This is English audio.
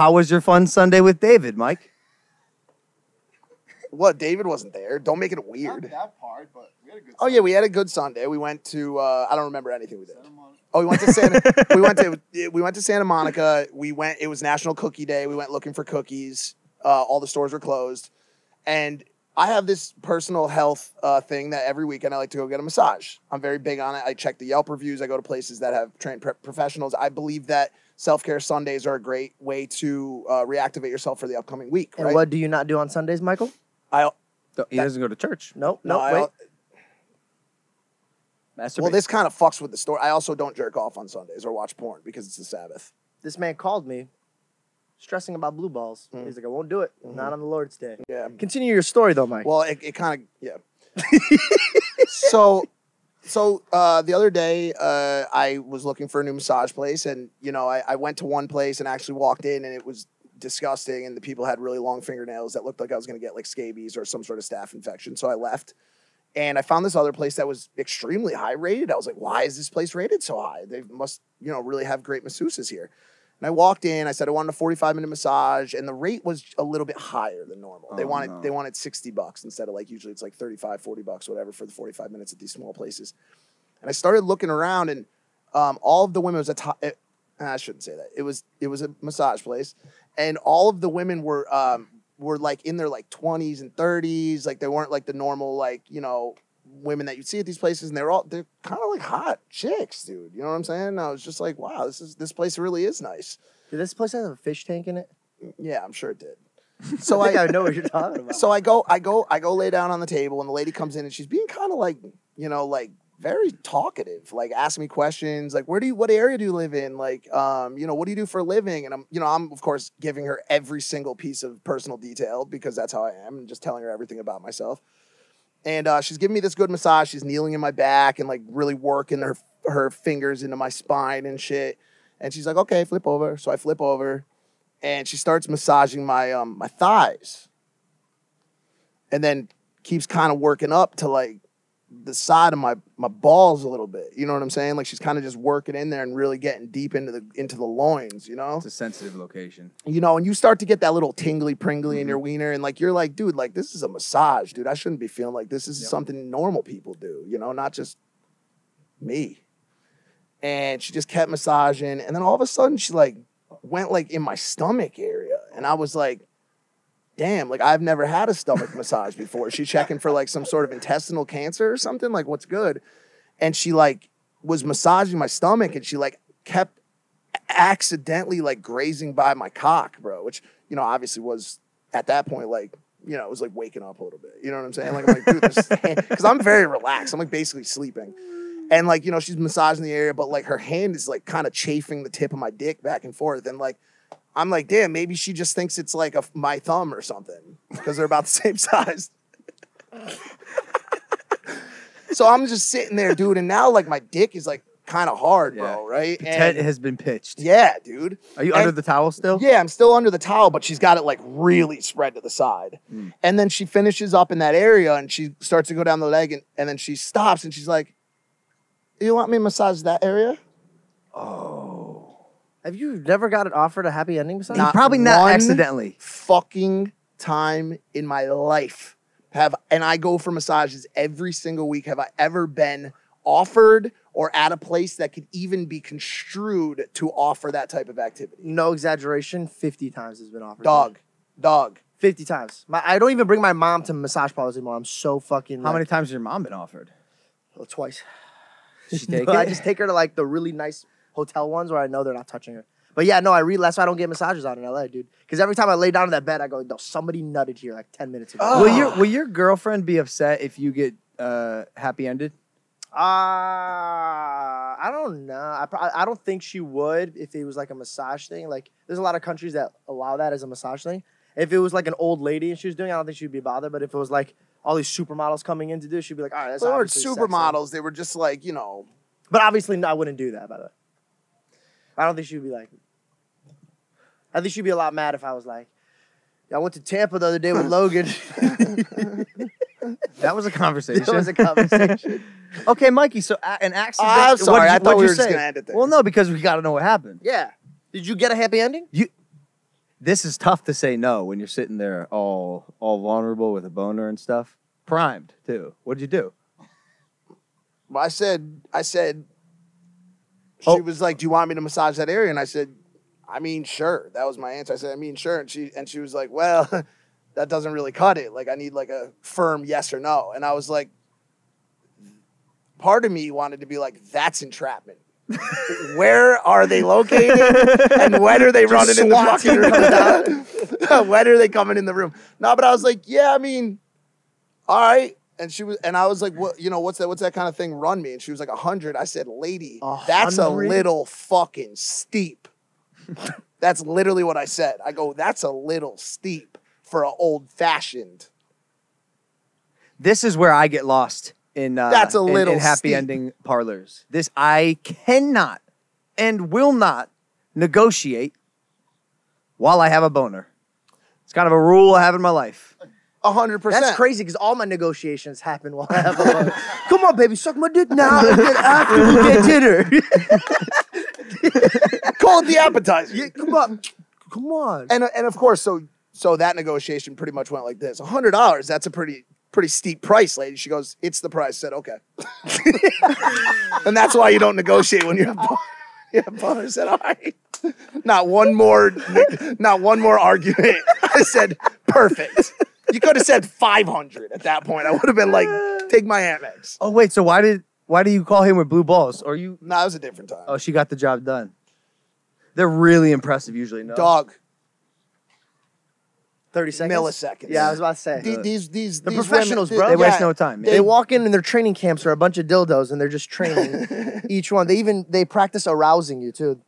how was your fun Sunday with David, Mike? What? David wasn't there. Don't make it weird. that part, but we had a good. Oh yeah, we had a good Sunday. We went to. Uh, I don't remember anything we did. Oh, we went to Santa. we went to. We went to Santa Monica. We went. It was National Cookie Day. We went looking for cookies. Uh, all the stores were closed, and I have this personal health uh, thing that every weekend I like to go get a massage. I'm very big on it. I check the Yelp reviews. I go to places that have trained pre- professionals. I believe that self care Sundays are a great way to uh, reactivate yourself for the upcoming week. And right? what do you not do on Sundays, Michael? I He doesn't go to church. Nope. no. Nope. I, wait. Masturbate. well, this kind of fucks with the story. I also don't jerk off on Sundays or watch porn because it's the Sabbath. This man called me, stressing about blue balls. Mm. He's like, I won't do it. Not on the Lord's Day. Yeah. Continue your story though, Mike. Well, it, it kind of yeah. so, so uh, the other day, uh, I was looking for a new massage place, and you know, I, I went to one place and actually walked in, and it was disgusting, and the people had really long fingernails that looked like I was going to get like scabies or some sort of staph infection. So I left, and I found this other place that was extremely high rated. I was like, why is this place rated so high? They must, you know, really have great masseuses here. And I walked in. I said I wanted a 45 minute massage, and the rate was a little bit higher than normal. they Oh, wanted no. they wanted 60 bucks instead of like usually it's like 35, 40 bucks, whatever, for the 45 minutes at these small places. And I started looking around, and um, all of the women was a top. It, I shouldn't say that. It was it was a massage place, and all of the women were um, were like in their like 20s and 30s. Like they weren't like the normal like you know women that you'd see at these places, and they're all they're kind of like hot chicks, dude. You know what I'm saying? I was just like, wow, this is this place really is nice. Did this place have a fish tank in it? Yeah, I'm sure it did. So I I, I know what you're talking about. so I go, I go, I go lay down on the table, and the lady comes in, and she's being kind of like, you know, like very talkative, like asking me questions, like where do you, what area do you live in, like, um, you know, what do you do for a living, and I'm, you know, I'm of course giving her every single piece of personal detail because that's how I am, and just telling her everything about myself. And uh, she's giving me this good massage. She's kneeling in my back and like really working her her fingers into my spine and shit. And she's like, "Okay, flip over." So I flip over, and she starts massaging my um my thighs and then keeps kind of working up to like the side of my my balls a little bit you know what i'm saying? Like she's kind of just working in there and really getting deep into the into the loins you know? It's a sensitive location. you know and you start to get that little tingly pringly in your mm-hmm. wiener and like you're like dude like this is a massage dude. I shouldn't be feeling like this is Yep. something normal people do you know not just me. And she just kept massaging and then all of a sudden she like went like in my stomach area and i was like damn like i've never had a stomach massage before. Is she checking for like some sort of intestinal cancer or something? Like what's good? And she like was massaging my stomach and she like kept accidentally like grazing by my cock bro which you know obviously was at that point like you know it was like waking up a little bit. You know what i'm saying? Like i'm like dude because i'm very relaxed. I'm like basically sleeping. And like you know she's massaging the area but like her hand is like kind of chafing the tip of my dick back and forth. And like i'm like damn maybe she just thinks it's like a, my thumb or something because they're about the same size so i'm just sitting there dude and now like my dick is like kind of hard bro right The tent And- has been pitched. yeah dude Are you And- under the towel still? yeah, I'm still under the towel, but she's got it like really spread to the side. Mm. And then she finishes up in that area and she starts to go down the leg and, and then she stops and she's like, You want me to massage that area? Oh. Have you never got it offered a happy ending massage? Not Probably not one accidentally. Fucking time in my life have and I go for massages every single week. Have I ever been offered or at a place that could even be construed to offer that type of activity? no exaggeration, 50 times has been offered. to me. Dog, dog. 50 times. My, I don't even bring my mom to massage parlors anymore. I'm so fucking. How like, many times has your mom been offered? Oh, twice. Did she take No, I just take her to like the really nice hotel ones where I know they're not touching her. But yeah, no, I read. That's why I don't get massages out in LA, dude. Because every time I lay down in that bed, I go, "No, somebody nutted here like ten minutes ago." Oh. Will your will your girlfriend be upset if you get uh, happy ended? Uh, I don't know. I, I don't think she would if it was like a massage thing. Like, there's a lot of countries that allow that as a massage thing. If it was like an old lady and she was doing, it, I don't think she'd be bothered. But if it was like all these supermodels coming in to do, she'd be like, "All right, that's They weren't obviously sexy." supermodels. They were just like, you know, But obviously, no, I wouldn't do that. By the way, I don't think she would be like. I think she'd be a lot mad if I was like, I went to Tampa the other day with Logan." That was a conversation. that was a conversation. okay, Mikey. So a- an accident. I'm sorry. did I thought we you were just gonna end it there. Well, no, because we got to know what happened. yeah. Did you get a happy ending? You this is tough to say no when you're sitting there all all vulnerable with a boner and stuff. Primed too. What did you do? I said, I said, she Oh. was like, "Do you want me to massage that area?" And I said, "I mean, sure." That was my answer. I said, "I mean, sure." And she and she was like, "Well, that doesn't really cut it. Like, I need like a firm yes or no." And I was like, part of me wanted to be like, "That's entrapment." Where are they located? and when are they running in the fucking when are they coming in the room? No, but I was like, yeah, I mean, all right. And she was, and I was like, what, you know, what's that? What's that kind of thing? Run me. And she was like, a hundred. I said, lady, that's a hundred? little fucking steep. that's literally what I said. I go, that's a little steep for an old fashioned. This is where I get lost in uh, That's a in- in, little happy steep. ending parlors. This I cannot and will not negotiate while I have a boner. It's kind of a rule I have in my life. A hundred percent. That's crazy because all my negotiations happen while I have a boner. Come on, baby, suck my dick now and then after we get dinner. Call it the appetizer. yeah, come on, come on. and and of course, so so that negotiation pretty much went like this: a hundred dollars. That's a pretty pretty steep price, lady. She goes, "It's the price." I said, "Okay," and that's why you don't negotiate when you have bar- have. I said, "All right." Not one more, not one more argument. I said, "Perfect." You could have said five hundred at that point. I would have been like, "Take my Amex." Oh wait, so why did why do you call him with blue balls? Or you? No, it was a different time. Oh, she got the job done. They're really impressive usually. No, Dog, 30 seconds. milliseconds. Yeah, I was about to say. The- these these The these professionals, women, bro. they waste yeah, no time. They man. walk in and their training camps are a bunch of dildos and they're just training each one. They even they practice arousing you too.